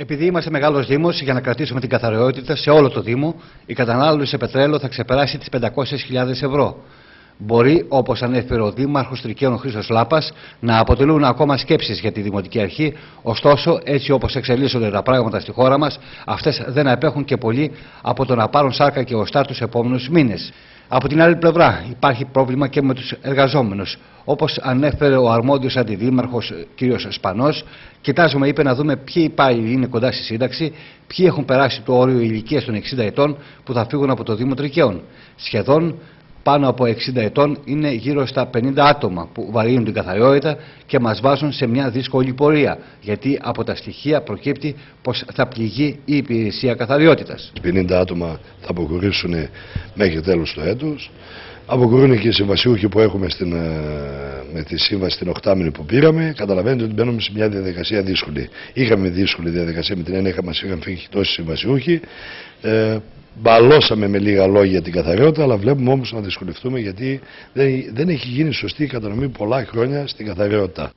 Επειδή είμαστε μεγάλος Δήμος, για να κρατήσουμε την καθαριότητα σε όλο το Δήμο, η κατανάλωση σε πετρέλαιο θα ξεπεράσει τις 500.000 ευρώ. Μπορεί, όπως ανέφερε ο Δήμαρχος Τρικαίων Χρήστος Λάπας, να αποτελούν ακόμα σκέψεις για τη Δημοτική Αρχή. Ωστόσο, έτσι όπως εξελίσσονται τα πράγματα στη χώρα μας, αυτές δεν απέχουν και πολύ από το να πάρουν σάρκα και οστά τους επόμενους μήνες. Από την άλλη πλευρά υπάρχει πρόβλημα και με τους εργαζόμενους. Όπως ανέφερε ο αρμόδιος αντιδήμαρχος κ. Σπανός, κοιτάζουμε είπε να δούμε ποιοι υπάλληλοι είναι κοντά στη σύνταξη, ποιοι έχουν περάσει το όριο ηλικίας των 60 ετών που θα φύγουν από το Δήμο Τρικαίων. Σχεδόν πάνω από 60 ετών είναι γύρω στα 50 άτομα που βαρύνουν την καθαριότητα και μας βάζουν σε μια δύσκολη πορεία γιατί από τα στοιχεία προκύπτει πως θα πληγεί η υπηρεσία καθαριότητας. 50 άτομα θα αποχωρήσουν μέχρι τέλος του έτους. Αποκρούν και οι συμβασιούχοι που έχουμε στην, ε, με τη σύμβαση στην οκτάμινη που πήραμε. Καταλαβαίνετε ότι μπαίνουμε σε μια διαδικασία δύσκολη. Είχαμε δύσκολη διαδικασία με την έννοια μας είχαν φύγει τόσοι συμβασιούχοι. Ε, μπαλώσαμε με λίγα λόγια την καθαριότητα, αλλά βλέπουμε όμως να δυσκολευτούμε γιατί δεν, δεν έχει γίνει σωστή κατανομή πολλά χρόνια στην καθαριότητα.